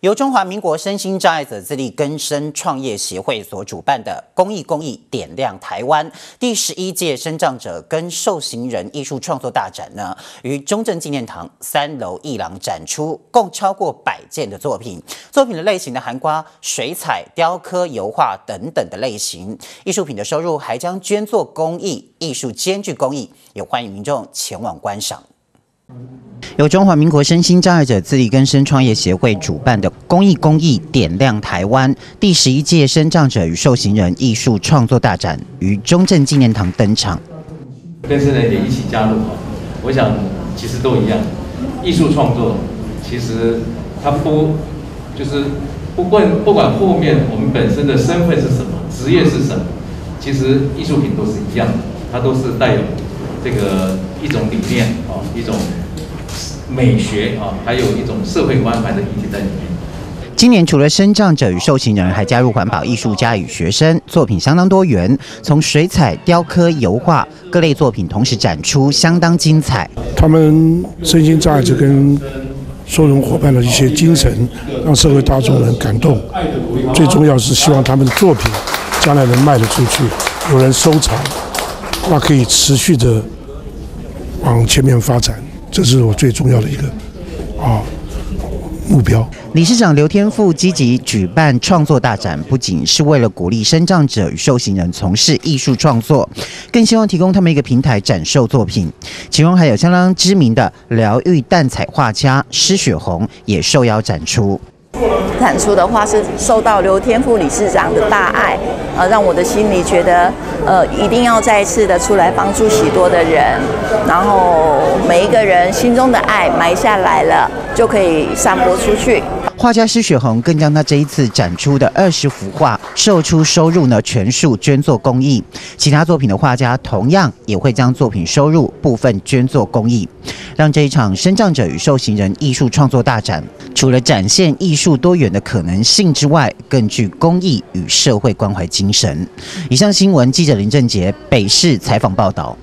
由中华民国身心障碍者自力更生创业协会所主办的公益公益点亮台湾第十一届身障者跟受刑人艺术创作大展呢，于中正纪念堂三楼艺廊展出，共超过百件的作品。作品的类型呢，含括水彩、雕刻、油画等等的类型。艺术品的收入还将捐作公益，艺术兼具公益，也欢迎民众前往观赏。由中华民国身心障碍者自力更生创业协会主办的公益公益点亮台湾第十一届身障者与受刑人艺术创作大展于中正纪念堂登场。更生人也一起加入哈，我想其实都一样，艺术创作其实它不就是不管不管后面我们本身的身份是什么，职业是什么，其实艺术品都是一样的，它都是带有这个一种理念啊，一种。美学啊，还有一种社会关怀的意义在里面。今年除了身障者与受刑人，还加入环保艺术家与学生，作品相当多元，从水彩、雕刻、油画各类作品同时展出，相当精彩。他们身心障碍者跟收容伙伴的一些精神，让社会大众能感动。最重要是希望他们的作品将来能卖得出去，有人收藏，那可以持续的往前面发展。这是我最重要的一个啊目标。理事长刘天富积极举办创作大展，不仅是为了鼓励身障者与受刑人从事艺术创作，更希望提供他们一个平台展售作品。其中还有相当知名的疗愈淡彩画家施雪红也受邀展出。展出的话是受到刘天富理事长的大爱，呃，让我的心里觉得，呃，一定要再一次的出来帮助许多的人，然后每一个人心中的爱埋下来了，就可以散播出去。画家施雪红更将他这一次展出的二十幅画售出收入呢，全数捐作公益。其他作品的画家同样也会将作品收入部分捐作公益，让这一场生长者与受刑人艺术创作大展，除了展现艺术多元的可能性之外，更具公益与社会关怀精神。以上新闻记者林正杰北市采访报道。